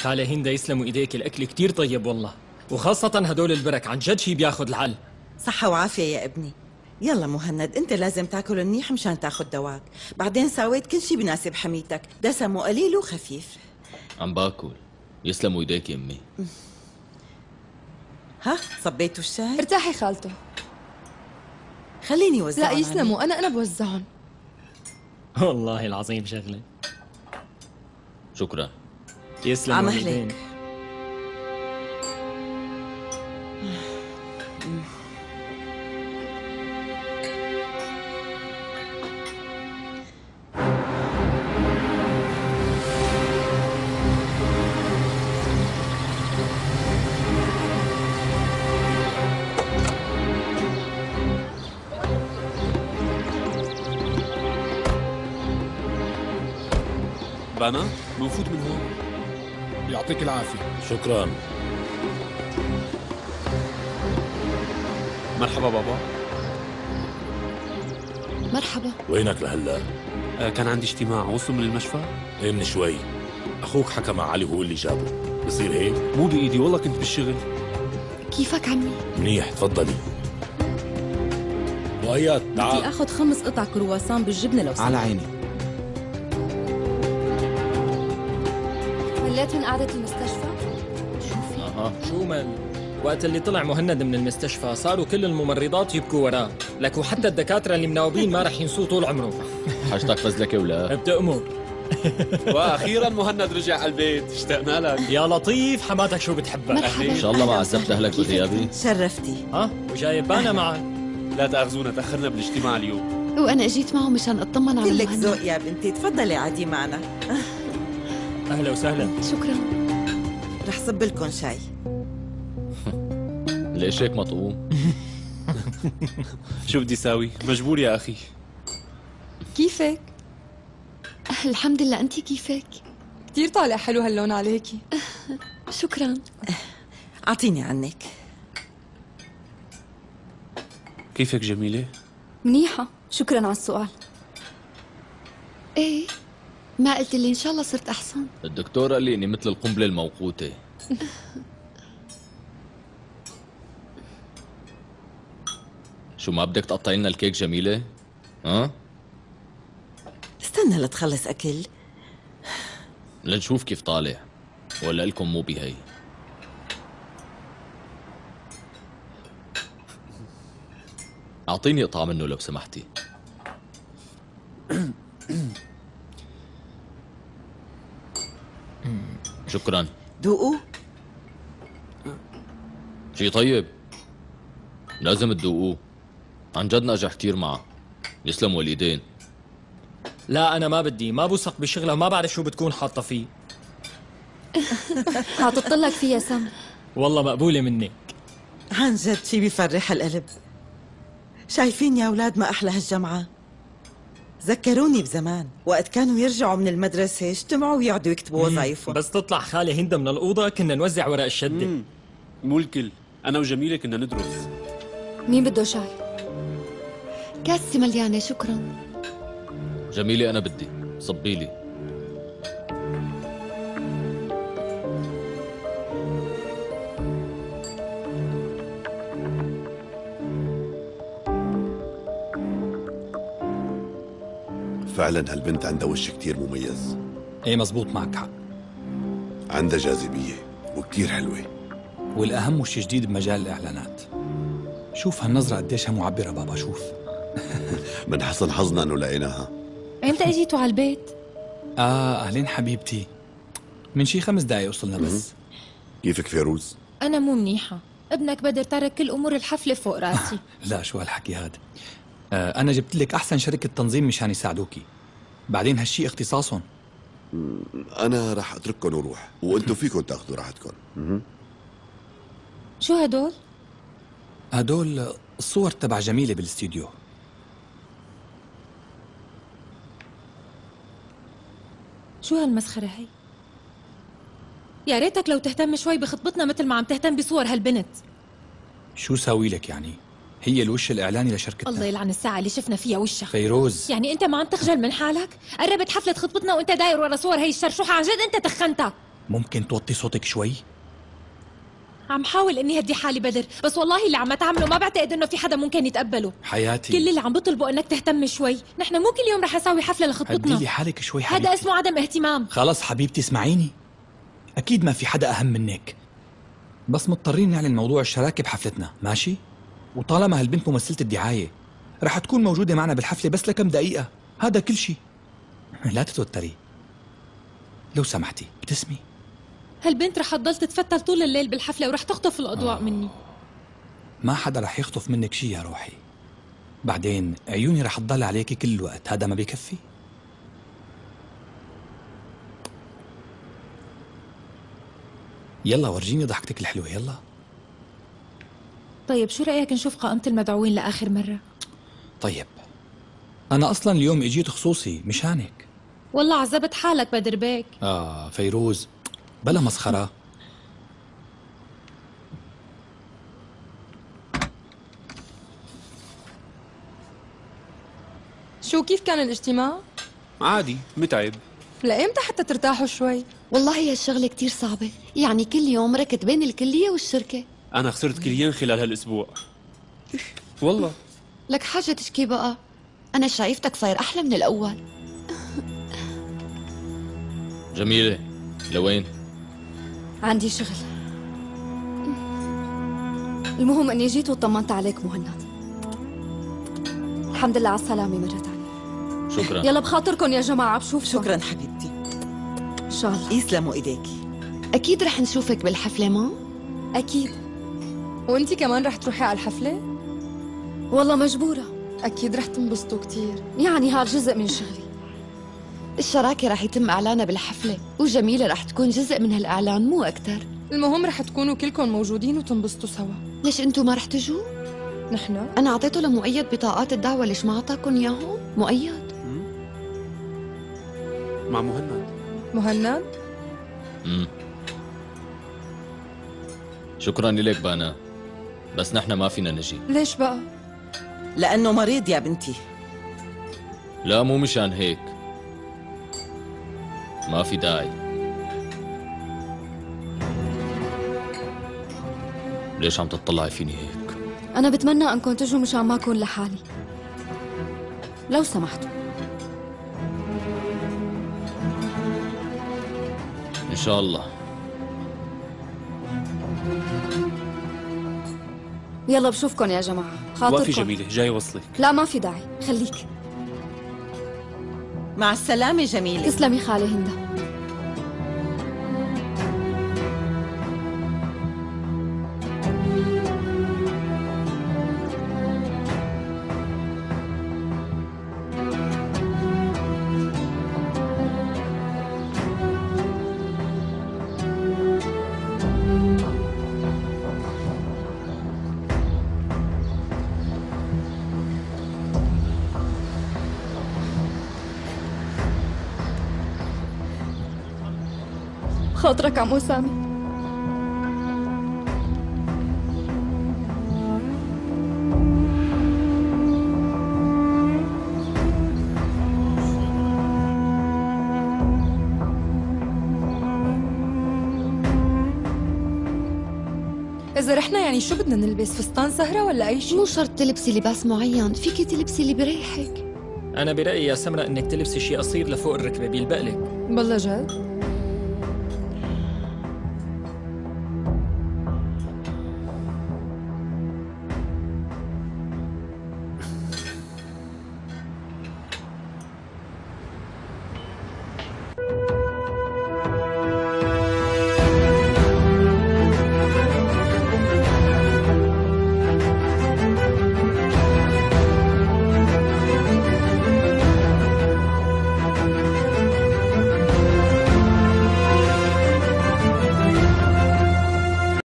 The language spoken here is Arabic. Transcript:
خالة هند يسلموا ايديك الأكل كتير طيب والله وخاصة هدول البرك عن جد شي بياخد العقل صحة وعافية يا ابني. يلا مهند أنت لازم تأكل منيح مشان تاخد دواك. بعدين سويت كل شي بناسب حميتك. دسمه قليل وخفيف. عم باكل. يسلموا إيديك يا أمي. ها؟ صبيتوا الشاي ارتاحي خالته. خليني وزعهم لا يسلموا أنا أنا بوزعهم. والله العظيم شغلة. شكرا. يسلم عمهلك. بانا بنفوت من هون يعطيك العافية. شكرا. مرحبا بابا. مرحبا. وينك لهلا؟ آه كان عندي اجتماع. وصلوا من المشفى؟ إيه من شوي. أخوك حكى مع علي هو اللي جابه. بصير هيك؟ مو بإيدي والله كنت بالشغل. كيفك عمي؟ منيح تفضلي. بدي تعال. آخذ خمس قطع كرواسون بالجبنة لو سمحت. على عيني. مليت من قعدة المستشفى؟ أها. شو مال وقت اللي طلع مهند من المستشفى صاروا كل الممرضات يبكوا وراه. لك وحتى الدكاترة اللي مناوبين ما رح ينسوه طول عمره. حاجتك فزلكه ولا؟ بتأمر وأخيرا مهند رجع على البيت. اشتقنا لك. يا لطيف حماتك شو بتحبك مرحبا. إن شاء الله ما عذبت أهلك بغيابي. شرفتي. ها؟ وجايب بانا معك. لا تأخذونا تأخرنا بالاجتماع اليوم. وأنا إجيت معه مشان أطمن على كلك. ذوق يا بنتي. تفضلي عادي معنا. أهلا وسهلا. شكرا. رح صب لكم شاي. ليش هيك مطقوم؟ شو بدي ساوي؟ مجبور يا أخي. كيفك؟ الحمد لله انت كيفك؟ كثير طالع حلو هاللون عليكي شكرا. أعطيني عنك. كيفك جميلة؟ منيحة. شكرا على السؤال. إيه؟ ما قلت لي إن شاء الله صرت أحسن. الدكتور قال لي إني مثل القنبلة الموقوتة. شو ما بدك تقطعي لنا الكيك جميلة؟ ها؟ استنى لتخلص أكل. لنشوف كيف طالع. ولا لكم مو بهي. أعطيني قطعه منه لو سمحتي. شكرا. دوقوا شي طيب؟ لازم تذوقوه عن جد نجح كتير معه. يسلموا الايدين لا أنا ما بدي. ما بوثق بشغلة وما بعرف شو بتكون حاطة فيه. حاطط لك فيها سم والله مقبولة مني. عن جد شي بيفرح القلب. شايفين يا أولاد ما أحلى هالجمعة. ذكروني بزمان وقت كانوا يرجعوا من المدرسة يجتمعوا ويقعدوا يكتبوا وظايفهم بس تطلع خالة هند من الأوضة كنا نوزع ورق الشدة. مو الكل أنا وجميلة كنا ندرس. مين بده شاي؟ كاسة مليانة شكرا. جميلة أنا بدي. صبي فعلا هالبنت عندها وش كتير مميز. إيه مزبوط معك حق. عندها جاذبية وكتير حلوة. والأهم وش جديد بمجال الإعلانات. شوف هالنظرة قديشها معبرة بابا شوف. من حسن حظنا إنه لقيناها. إمتى إجيتوا على البيت آه أهلين حبيبتي. من شي خمس دقايق وصلنا بس. كيفك فيروز؟ أنا مو منيحة. ابنك بدر ترك كل أمور الحفلة فوق راسي. لا شو هالحكي هاد. أنا جبت لك أحسن شركة تنظيم مشان يساعدوكي. بعدين هالشي اختصاصهم. أنا رح اترككم وروح وأنتم فيكم تأخذوا راحتكم شو هدول؟ هدول الصور تبع جميلة بالاستديو شو هالمسخرة هي؟ يا ريتك لو تهتم شوي بخطبتنا مثل ما عم تهتم بصور هالبنت. شو ساوي لك يعني؟ هي الوش الإعلاني لشركتنا الله يلعن الساعة اللي شفنا فيها وشك فيروز. يعني أنت ما عم تخجل من حالك؟ قربت حفلة خطبتنا وأنت داير ورا صور هي الشرشوحه عن جد أنت تخنتها. ممكن توطي صوتك شوي؟ عم حاول إني هدي حالي بدر بس والله اللي عم تعمله ما بعتقد إنه في حدا ممكن يتقبله. حياتي. كل اللي عم بطلبه إنك تهتم شوي. نحن مو كل يوم رح اساوي حفلة هدي لي لخطبتنا حالك شوي حبيبتي. هذا اسمه عدم اهتمام. خلص حبيبتي اسمعيني. أكيد ما في حدا أهم منك. بس مضطرين نعلن موضوع الشراكة بحفلتنا. ماشي؟ وطالما هالبنت ممثلة الدعاية رح تكون موجودة معنا بالحفلة بس لكم دقيقة. هذا كل شيء لا تتوتري. لو سمحتي ابتسمي هالبنت رح تضل تتفتل طول الليل بالحفلة ورح تخطف الأضواء مني. ما حدا رح يخطف منك شيء يا روحي. بعدين عيوني رح تضل عليكي كل الوقت هذا ما بيكفي؟ يلا ورجيني ضحكتك الحلوة يلا. طيب شو رأيك نشوف قائمة المدعوين لآخر مرة؟ طيب أنا أصلا اليوم إجيت خصوصي مشانك والله عذبت حالك بدر بيك. آه فيروز بلا مسخرة. شو كيف كان الاجتماع؟ عادي متعب. لإمتى حتى ترتاحوا شوي؟ والله هي الشغلة كتير صعبة. يعني كل يوم ركض بين الكلية والشركة. أنا خسرت كليين خلال هالأسبوع. والله. لك حاجة تشكي بقى. أنا شايفتك صاير أحلى من الأول. جميلة. لوين؟ عندي شغل. المهم أني جيت وطمنت عليك مهند. الحمد لله على السلامة مرة تانية شكرا. يلا بخاطركم يا جماعة بشوفكم. شكرا حبيبتي. إن شاء الله. يسلموا إيديكي. أكيد رح نشوفك بالحفلة ما؟ أكيد. وانتي كمان رح تروحي على الحفلة؟ والله مجبورة. أكيد رح تنبسطوا كتير. يعني هذا جزء من شغلي. الشراكة رح يتم إعلانها بالحفلة وجميلة رح تكون جزء من هالإعلان مو أكتر المهم رح تكونوا كلكم موجودين وتنبسطوا سوا. ليش أنتوا ما رح تجوا؟ نحن. أنا أعطيته لمؤيد بطاقات الدعوة ليش ما أعطاكم إياهم؟ مؤيد. مع مهند. مهند؟ مم. شكرا لك بانا. بس نحن ما فينا نجي. ليش بقى؟ لأنه مريض يا بنتي. لا مو مشان هيك. ما في داعي. ليش عم تطلعي فيني هيك؟ أنا بتمنى أنكم تجوا مشان ما أكون لحالي. لو سمحتوا إن شاء الله. يلا بشوفكم يا جماعة. خاطركم وافي جميلة جاي وصلك. لا ما في داعي. خليك. مع السلامة جميلة. تسلمي خالي هندا خاطرك عمو سامي إذا رحنا يعني شو بدنا نلبس فستان سهرة ولا أي شيء؟ مو شرط تلبسي لباس معين فيكي تلبسي اللي بريحك أنا برأيي يا سمرة إنك تلبسي شيء قصير لفوق الركبة بيلبق لك بالله جد؟